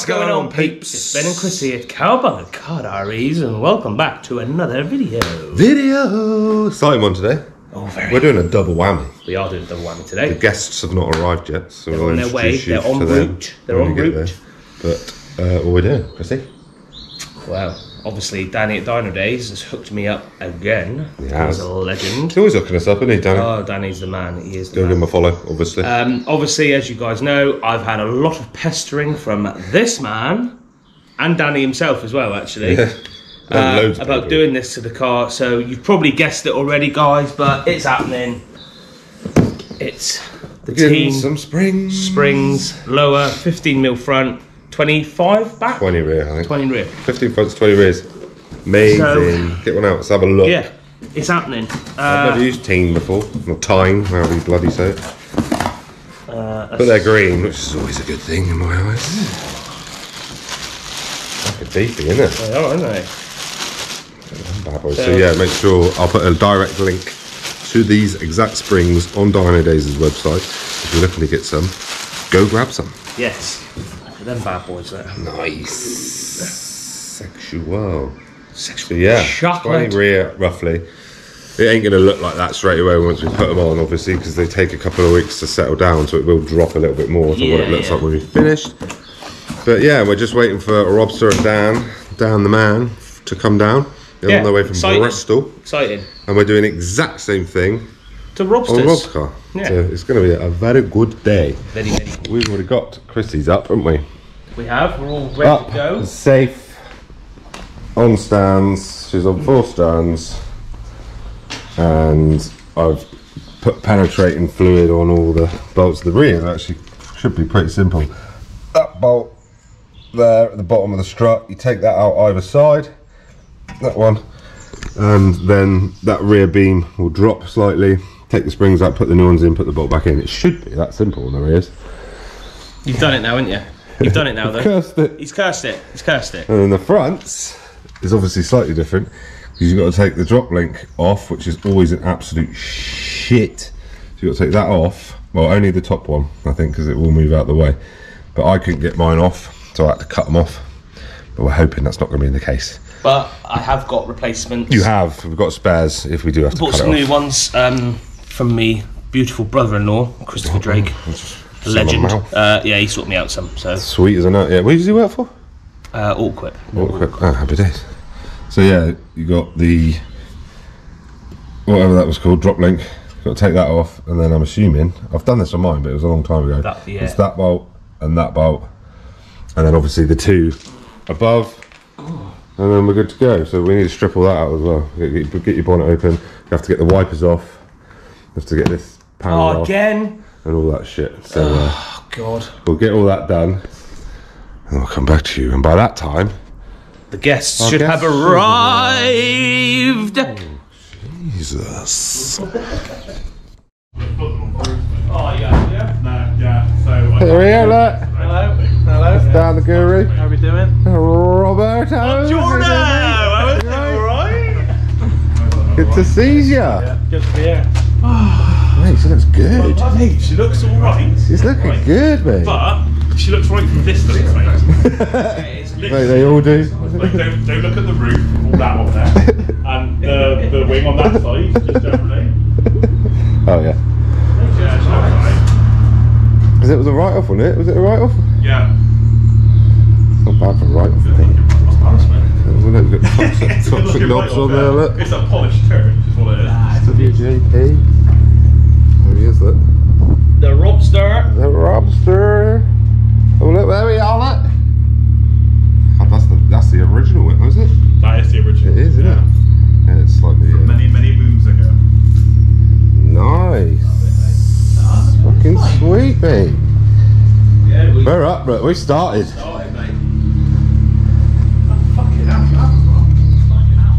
What's going on, peeps? It's Ben and Chrissy at Cowabunga Card and welcome back to another video. Video! Exciting one today. Oh, very. We're doing a double whammy. We are doing a double whammy today. The guests have not arrived yet, so They're we'll on their way. They're on to them route. They're when en we get route. But uh, what are we doing, Chrissy? Well, obviously, Danny at Dynodaze has hooked me up again. He He's has. a legend. He's always hooking us up, isn't he, Danny? Oh, Danny's the man. He is the Go give him a follow, obviously. Um, obviously, as you guys know, I've had a lot of pestering from this man and Danny himself as well, actually. Yeah. uh, And loads of about doing this to the car. So you've probably guessed it already, guys, but it's happening. It's the him team some springs. springs lower, 15 mil front, 25 back, 20 rear, I think. 20 rear. 15 fronts, 20 rears. Amazing. So- Get one out, let's have a look. Yeah, it's happening. I've Uh, never used Tein before, or tine, however you bloody say it. uh, But they're green, which is always a good thing in my eyes. Like a beefy, isn't it? they are, aren't they? Boys. So yeah, make sure I'll put a direct link to these exact springs on Dynodaze' website. If you're looking to get some, go grab some. Yes. Look at them bad boys there. Nice. Sexual. So Sexual yeah, chocolate. 20 rear roughly. It ain't going to look like that straight away once we put them on, obviously, because they take a couple of weeks to settle down, so it will drop a little bit more to what it looks yeah. like when we've finished. But yeah, we're just waiting for Robster and Dan, Dan the man, to come down. They're Yeah, on their way from exciting. Bristol, Exciting. and we're doing exact same thing To on Robsters. Oh, Rob's car. Yeah. So it's going to be a very good day. Very, very good. We've already got Chrissy's up, haven't we? We have. We're all ready Up, to go. safe, on stands. She's on four stands, and I've put penetrating fluid on all the bolts. Of the rear actually should be pretty simple. That bolt there at the bottom of the strut, you take that out either side. That one, and then that rear beam will drop slightly. Take the springs out, put the new ones in, put the bolt back in. It should be that simple on the rears. You've done it now, haven't you? You've done it now, though. Cursed it. He's cursed it. He's cursed it. And then the fronts is obviously slightly different because you've got to take the drop link off, which is always an absolute shit. So you've got to take that off. Well, only the top one, I think, because it will move out the way. But I couldn't get mine off, so I had to cut them off. But we're hoping that's not going to be in the case. But I have got replacements. You have. We've got spares if we do have to bought some new off. ones um, from me beautiful brother-in-law, Christopher Drake, sit in my legend. Uh, yeah, he sorted me out some. So Sweet as a nut. Yeah. What does he work for? uh, quip. Awkward. Ah, happy days. So yeah, you got the whatever that was called, drop link. Got to take that off, and then I'm assuming I've done this on mine, but it was a long time ago. That- yeah. It's that bolt and that bolt, and then obviously the two above, and then we're good to go. So we need to strip all that out as well. Get, get- get your bonnet open. You have to get the wipers off. You have to get this panel Oh, again? and all that shit. So uh, Oh, God. we'll get all that done, and I'll come back to you. And by that time, The guests should guests have should arrived. Jesus. Oh, yeah, yeah. No, yeah. So I Here we go, look. Hello. Hello. Down the guru. How we doing? Roberto. Jordan! How you doing, All right. Good to see ya. Good to be here. Mate, she looks good. Hey, she looks all right, She's looking good, mate. but she looks right from distance, mate. Mate, they all do. Like, don't, don't look at the roof, all that on there, and the, the wing on that side, just generally. Oh, yeah. Yeah, she looks alright. Because it was a write off, wasn't it? Was it a write off? Yeah. Not bad for a write off, Good mate. looking right off, mate. Well, look, we've got toxic, It's toxic knobs on off there, look. It's a polished turret, is what it is. WJP. There he is, look. The Robster. The Robster. Oh, look, there we are, look. Oh, that's the that's the original one, is it? That is the original. It is, isn't yeah. it? Yeah, it's slightly. Uh, Many, many moons ago. nice. Fucking sweet, mate. Yeah, we We're up, bro. We started. started, mate.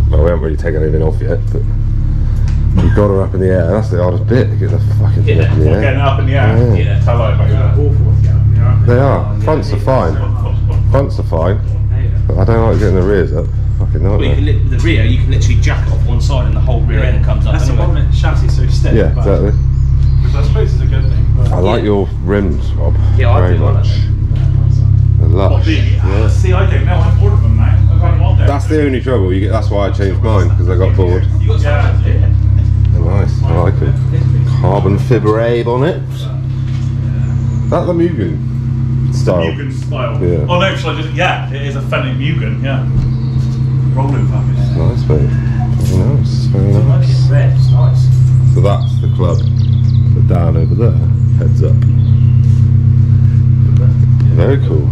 Well, we haven't really taken anything off yet, but we've got her up in the air. That's the hardest bit to get the fucking thing Yeah. up in the Getting air. up in the air. Yeah. Yeah. Tell her about that. They are. Fronts are fine. Fronts are fine. But I don't like getting the rears up. Fucking Well, you can li- the rear, you can literally jack it off one side and the whole rear end comes up. That's the anyway. problem. The chassis is so stiff. Yeah, but- exactly. Which I suppose is a good thing. But I like your rims, Rob. Yeah, I very do like much. them. They're lush. The, Yeah. Ah, see, I don't know. I've ordered them now. I've had them all day. That's the only trouble. You get. That's why I changed mine because I got bored. yeah. They're nice. I like it. Carbon fibre Abe on it. That the Mugen style. Mugen style. Yeah. Oh no, shall I just? Yeah, it is a Fenwick Mugen. Yeah. Rolling package. Nice, mate. Very nice. Very nice. red, it's nice. So that's the club. But down over there, heads up. Very cool.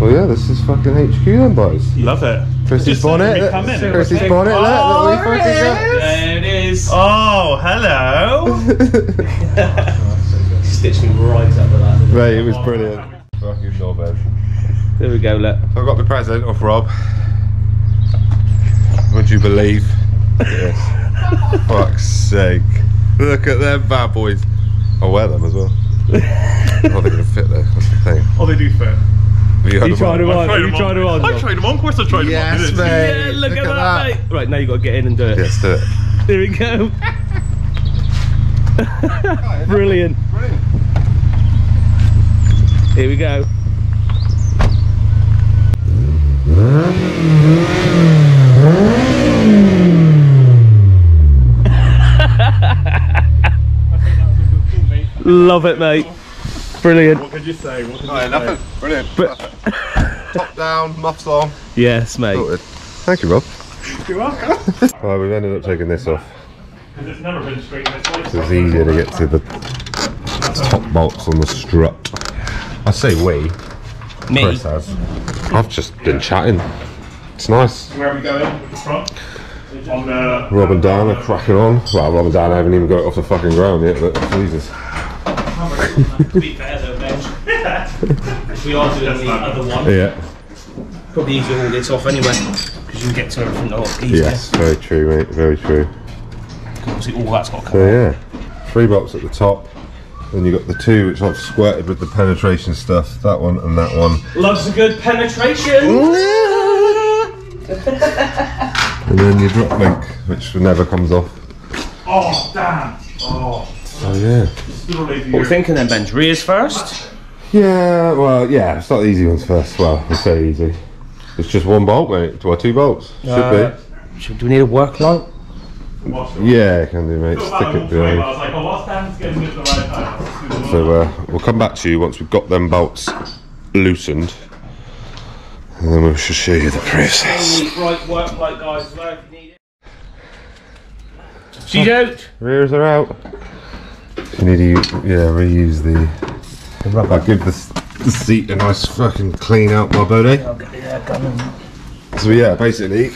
Well, yeah, this is fucking HQ then, boys. Love it. Chrissy's Just let bonnet. me look. come in. Chrissy's bonnet. Look, look what oh, he fucking got. There. Oh, hello. Stitched me right up with that. it? Mate, it was brilliant. Fucking knobhead. There we go, look. I got the present off Rob. Would you believe? Yes. Fuck's sake. Look at them bad boys. I'll wear them as well. oh, they're gonna fit there. That's the thing. Oh, they do fit. You, had You them tried them on. You them tried them on. I tried them on. Of course, I tried Yes, them on. mate. Yeah, look, Look at, at that, that. mate. Right, now you got to get in and do it. Yes, do it. There we go. Brilliant. Brilliant. Here we go. Love it, mate. Brilliant. What could you say? What could oh, you Oh, say? nothing. Brilliant. But- Top down, muffs on. Yes, mate. Sorted. Thank you, Rob. You're welcome. Well, we've ended up taking this off. Because it's never been straight this way. So it's easier to get to the top bolts on the strut. I say we. Me. Chris has. I've just been chatting. It's nice. Where are we going with the front? On the. Rob and Dan are cracking on. Well, Rob and Dan haven't even got it off the fucking ground yet, but Jesus. To be fair though, Ben. we are doing the other one. Yeah. Probably easier all this off anyway. Because you can get to everything a lot easier. Yes, very true, mate. Very true. Obviously all that's got to come So yeah, three bolts at the top. Then you got the two which I've squirted with the penetration stuff. That one and that one. Loves a good penetration. And then your drop link, which never comes off. Oh, damn. Oh, Oh yeah. still lazy. What are we thinking then, Benj? Rears first? Yeah, well, yeah, start the easy ones first. Well, we say easy. It's just one bolt, mate. Well, two bolts. Should Uh, Should, do we need a work light? be. Yeah, can do, mate. Stick it I behind. was like, oh, what's Dan's getting it the right time? So uh, we'll come back to you once we've got them bolts loosened. And then we shall show you the process. Right work light, guys, as if you need it. She's out. Rears are out. You need to yeah, reuse the, the rubber. Give the, s- the seat a nice fucking clean out, my buddy. I'll get the air gun and So yeah, basically,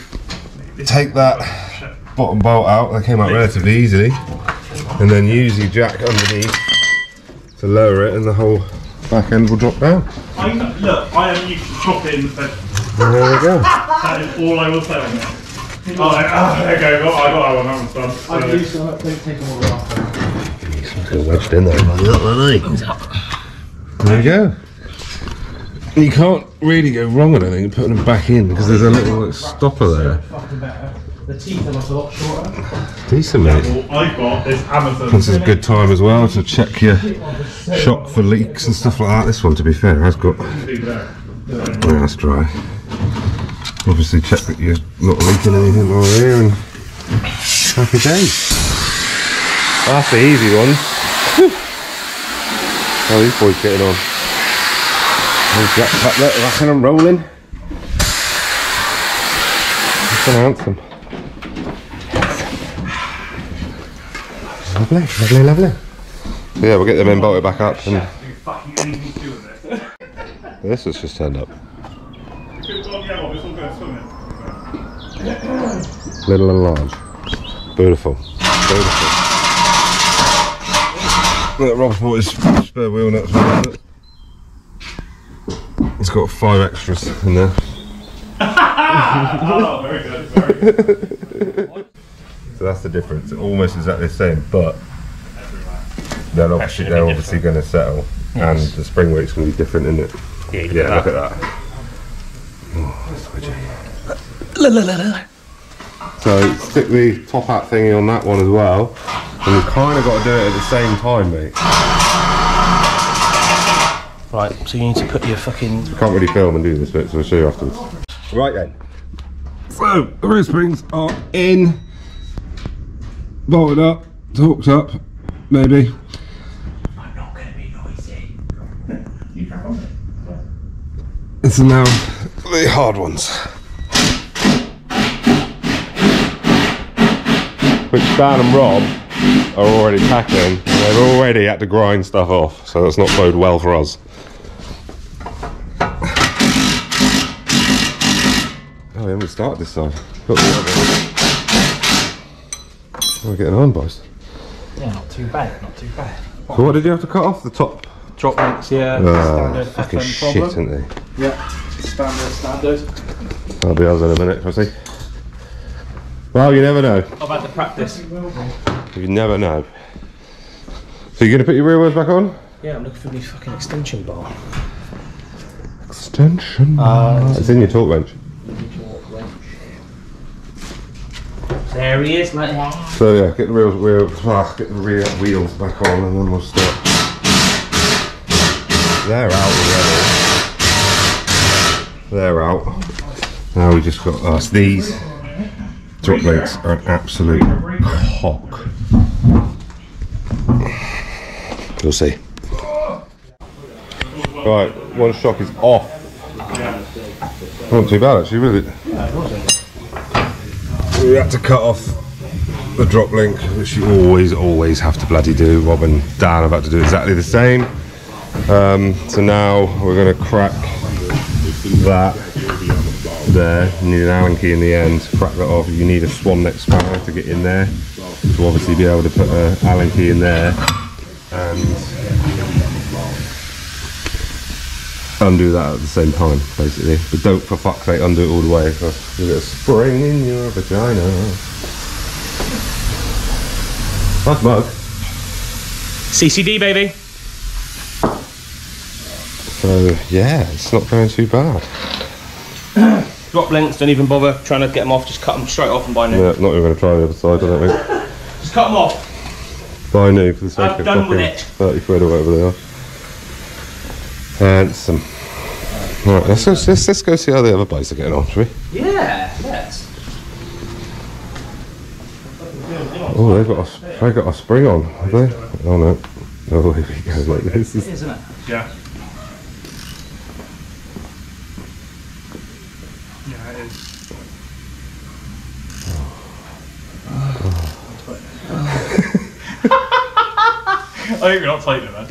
take that bottom bolt out. That came out relatively easily, and then use your jack underneath to lower it, and the whole back end will drop down. I know, look, I am used to chopping the bed. And there we go. That is all I will say on it. Oh, ah, there you go. I got that one. That one's done. So, Got wedged in there. There you go. You can't really go wrong with anything putting them back in because there's a little like, stopper there. The teeth are a lot shorter. Decent, mate. I've. This is a good time as well to check your shop for leaks and stuff like that. This one, to be fair, has got. Yeah, that's dry. Obviously, check that you're not leaking anything we're here and happy days. That's the easy one. How are these boys getting on? Jack back there, rocking and rolling. It's an anthem. Lovely, lovely, lovely. So yeah, we'll get them in bolted back up and Do fucking anything to do with it. this has just turned up. Good one, yeah, well, this will go swimming. Little and large. Beautiful. Beautiful. Look, Rob's bought his spare wheel nuts. With it. It's got five extras in there. Oh, very good. Very good. So that's the difference. Almost exactly the same, but then obviously they're obviously going to settle, and the spring weight's going to be different, isn't it? Yeah, Yeah, look at that. So stick the top hat thingy on that one as well, and you've kind of got to do it at the same time, mate. Right, so you need to put your fucking. I can't really film and do this bit, so I'll show you afterwards. Right then. So, the rear springs are in. Bolted up, torqued up, maybe. I'm not gonna be noisy. And so now, the hard ones. Which Dan and Rob are already packing. They've already had to grind stuff off, so that's not bode well for us. Oh, we started this side. Got the other one. We're getting on, boys. Yeah, not too bad, not too bad. So what did you have to cut off? The top? Drop links, yeah, Ah, standard fucking FN shit, problem. isn't they? Yeah, standard, standard. That'll be us in a minute, Chrissy. Well, you never know. I've had to practice. You never know. So you're gonna put your rear wheels back on? Yeah, I'm looking for my fucking extension bar. Extension. Bar. It's in your torque wrench. There he is, like that. So yeah, get the wheels, wheels ah, get the rear wheels back on, and then we'll start. They're out already. They're out. Now we just got us. These drop links are an absolute cock. You'll see. Right, one shock is off. Not too bad actually, really. We had to cut off the drop link, which you always, always have to bloody do. Rob and Dan had to do exactly the same. Um, so now we're going to crack that there. You need an Allen key in the end crack that off. You need a swan neck spanner to get in there to obviously be able to put an Allen key in there and undo that at the same time, basically. But don't, for fuck's sake, undo it all the way. You get a spring in your vagina. Nice mug. CCD, baby. So yeah, it's not going too bad. Drop links, don't even bother trying to get them off, just cut them straight off and buy new. Yeah, not even going to try the other side. I don't think. Just cut them off. Buy new for the sake I'm of done with it. thirty quid or whatever they are. Handsome. Right, let's go. Let's, let's go see how the other bikes are getting on, shall we? Yeah, yes. Oh, they've got a, they got a spring on, have they? Oh no. Oh, here we go. Like this is Isn't it? Yeah. Yeah, it is. I think we're not tightening it.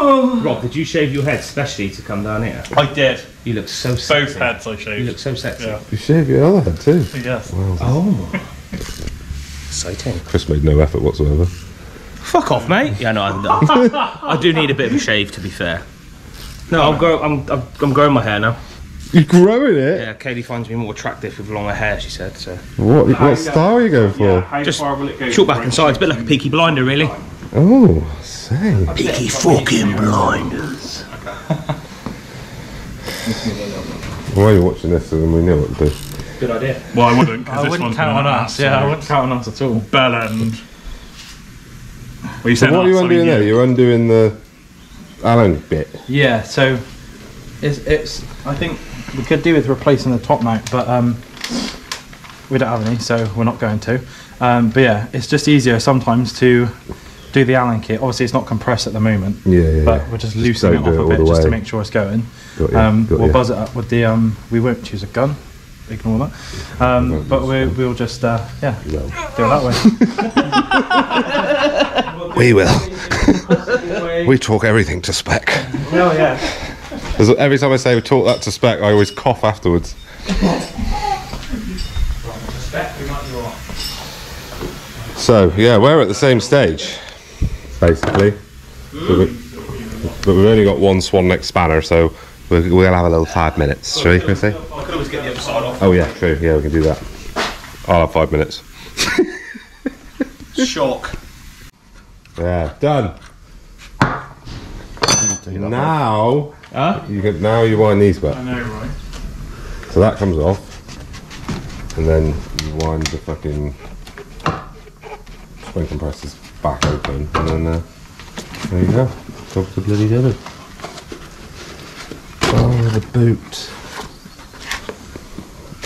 Rob, did you shave your head specially to come down here? I did. You look so sexy. Both heads I shaved. You look so sexy. Yeah. you shave your other head too. Yes. Wow. Oh. Exciting. Chris made no effort whatsoever. Fuck off, mate. Yeah, no, I'm, I, I do need a bit of a shave, to be fair. No, I'm, grow, I'm, I'm, I'm growing my hair now. You're growing it. Yeah, Kaylee finds me more attractive with longer hair, she said. So What what style are you going for? how Just far will it go? short back and sides, a bit like a peaky blinder, really. Oh, say. Peaky fucking blinders. Why are you watching this? And we know what to do. Good idea. Well, I wouldn't. 'cause I this wouldn't one's count on been us. Yeah, I wouldn't count on us at all. Bell end. Well, you So said what are you us, I mean undoing there? You're undoing the Allen bit. Yeah, so it's, it's I think we could do with replacing the top mount, but um, we don't have any, so we're not going to. Um, but yeah, it's just easier sometimes to do the Allen kit. Obviously, it's not compressed at the moment. Yeah, yeah, But yeah. we're just Just loosening it don't off it a bit the just to make sure it's going. Got ya, Um, got we'll ya. buzz it up with the um. We won't choose a gun. Ignore that. Um, but we, we'll just uh, yeah do it that way. We will. we talk everything to spec. oh yeah. 'Cause every time I say we talk that to spec, I always cough afterwards. So yeah, we're at the same stage, basically. But, we, but we've only got one swan neck spanner, so we're, we'll have a little five minutes, shall we, Chrissy? I could always get the other side off. Oh yeah, true. Yeah, we can do that. I'll have five minutes. Shock. Yeah, done. Now, Huh? you can, now you wind these back. I know, right? So that comes off, and then you wind the fucking spring compressors back open, and then uh, there you go. Job the bloody done. Oh, the boot.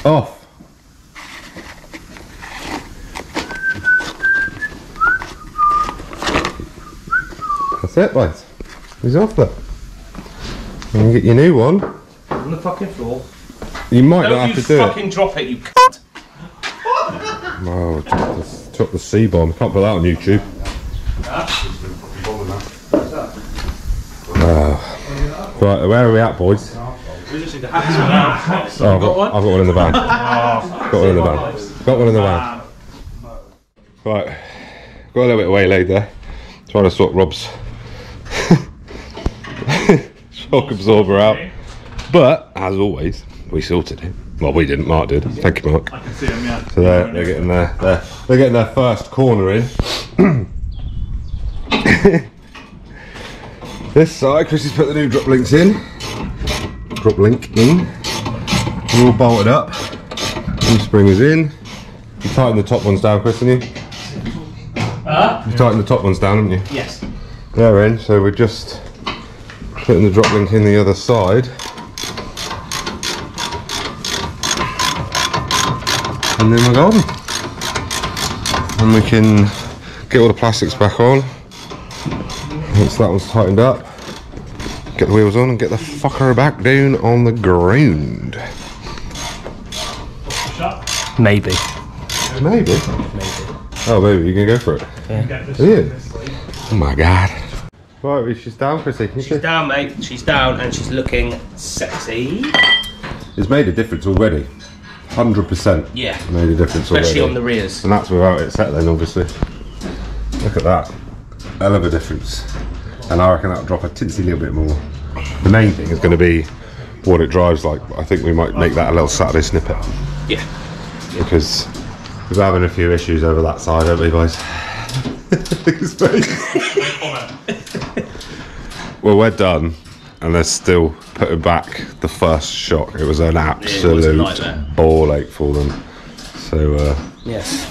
Off. That's it, mate. He's off there. You can get your new one. On the fucking floor. You might Don't not you have to do it. fucking drop it, you cunt. Oh, drop the, the C bomb. Can't put that on YouTube. Oh. Right, where are we at, boys? We just need the hats Oh, I've got got, one? I've got one in the van. got one in the van. Got one in the van. Right, got a little bit of waylaid there. Trying to sort Rob's shock absorber out. But, as always, we sorted it. Well, we didn't, Mark did. Thank you, Mark. I can see him, yeah. So they're, they're getting their, they're, they're getting their first corner in. this side, Chrissy's put the new drop links in. Drop link in. They're all bolted up. New spring is in. You tighten the top ones down, Chris, didn't you? You tighten the top ones down, haven't you? Yes. They're in, so we're just putting the drop link in the other side. And then we're golden. And we can get all the plastics back on. Once that one's tightened up, get the wheels on and get the fucker back down on the ground. Shut. Maybe. Maybe. Oh, maybe you can go for it. This, Yeah. Oh my god. Right, she's down, Chrissy. She's down, mate. She's down and she's looking sexy. It's made a difference already. 100% Yeah. made a difference already. Especially already. on the rears. And that's without it settling, obviously. Look at that. Hell of a difference. And I reckon that'll drop a tinsy little bit more. The main thing is going to be what it drives like. I think we might make that a little Saturday snippet Yeah. because we're having a few issues over that side, aren't we, boys? Well, we're done, and they're still putting back the first shock. It was an absolute nightmare. ball ache for them. So, uh, Yes.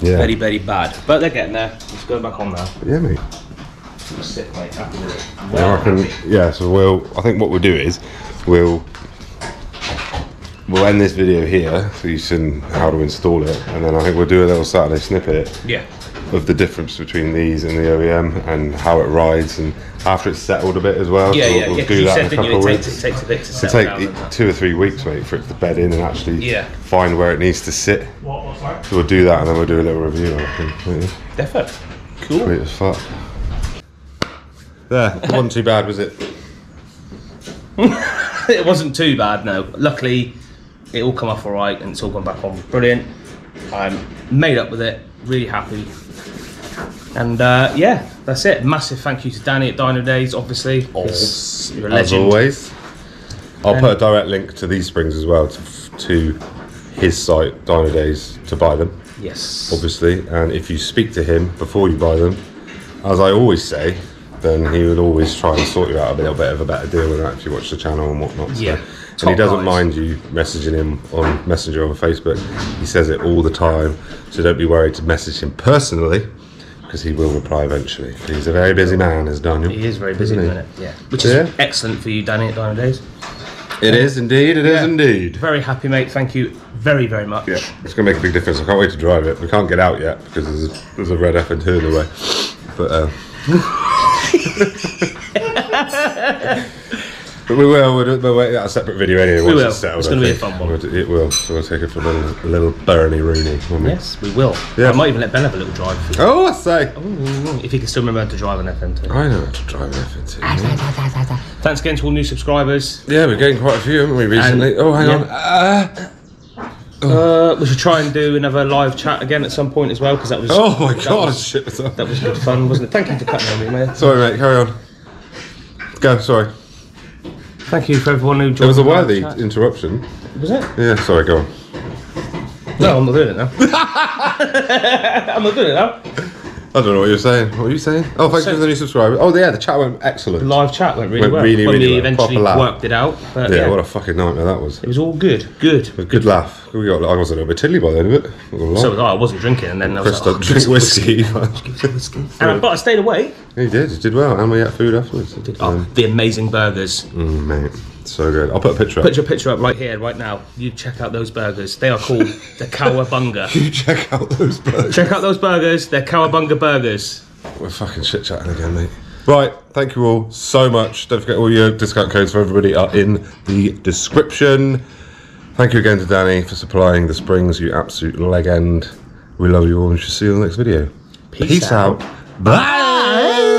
yeah. Very, very bad. But they're getting there. Let's go back on now. Yeah, mate. Sit, mate. Happy with it. I reckon, yeah, so we'll, I think what we'll do is, we'll, we'll end this video here, so you see how to install it, and then I think we'll do a little Saturday snippet Yeah. of the difference between these and the OEM, and how it rides, and after it's settled a bit as well. Yeah, so yeah, we'll, we'll yeah. 'cause do you that said, in a couple it of takes, weeks. it takes a bit to It'll settle take down. e- it? two or three weeks, mate, for it to bed in and actually Yeah. find where it needs to sit. What, what's that? So we'll do that, and then we'll do a little review, I reckon. Yeah. Defo. Cool. Sweet as fuck. There, it wasn't too bad, was it? it wasn't too bad, no. Luckily, it all come off all right and it's all gone back on. Brilliant. I'm made up with it. Really happy. And uh, yeah, that's it. Massive thank you to Danny at Dynodaze, obviously. 'cause You're a As always. I'll And- put a direct link to these springs as well to, to his site, Dynodaze, to buy them, Yes. obviously. And if you speak to him before you buy them, as I always say, then he will always try and sort you out a little bit of a better deal when you watch the channel and whatnot. So- Yeah. And he doesn't guys. mind you messaging him on Messenger or Facebook. He says it all the time. So don't be worried to message him personally because he will reply eventually. He's a very busy man, is Daniel. He is very busy Isn't he? doing it. Yeah. Which is Yeah. excellent for you, Danny at Dynodaze. It is indeed, It is Yeah. indeed. Very happy, mate. Thank you very, very much. Yeah, it's going to make a big difference. I can't wait to drive it. We can't get out yet because there's a, there's a red FN2 in the way. But, uh, but we will. We'll, do- we'll make that a separate video anyway. once will. It's, settled, It's gonna be a fun one. We'll It will. So we'll take it for a little, a little Bernie Rooney. we? Yes, we will. Yeah. I might even let Ben have a little drive. If Oh, I say. if he can still remember how to drive an FN2. I know how to drive an F2. Thanks again to all new subscribers. Yeah, we're getting quite a few, haven't we, recently? And- oh, hang yeah. on. Uh, Uh, we should try and do another live chat again at some point as well because that was oh my that god, was, shit. up? that was good fun, wasn't it? Thank you for cutting on me, mate. Sorry, mate, carry on. Go, sorry. Thank you for everyone who joined. It was a worthy chat. interruption. Was it? Yeah, sorry, go on. No, I'm not doing it now. I'm not doing it now. I don't know what you're saying. What were you saying? Oh, thanks So- for the new subscriber. Oh, yeah, the chat went excellent. The live chat went really Went well. really, when really we well. eventually Proper worked it out. But Yeah, yeah, what a fucking nightmare that was. it was all good. Good. A good laugh. We got. I was a little bit tiddly by the end of it. Not gonna lie. So was I. I wasn't drinking, and then I was Chris like, oh, drink whiskey. And I, but I stayed awake. he did. He did well, and we ate food afterwards. Oh, Um, the amazing burgers. mm, mate. So good. I'll put a picture up. Put your picture up right here, right now. You check out those burgers. They are called the Cowabunga. You check out those burgers. check out those burgers. They're Cowabunga burgers. We're fucking shit chatting again, mate. Right, thank you all so much. Don't forget all your discount codes for everybody are in the description. Thank you again to Danny for supplying the springs, you absolute legend. We love you all and we shall see you in the next video. Peace out. Bye.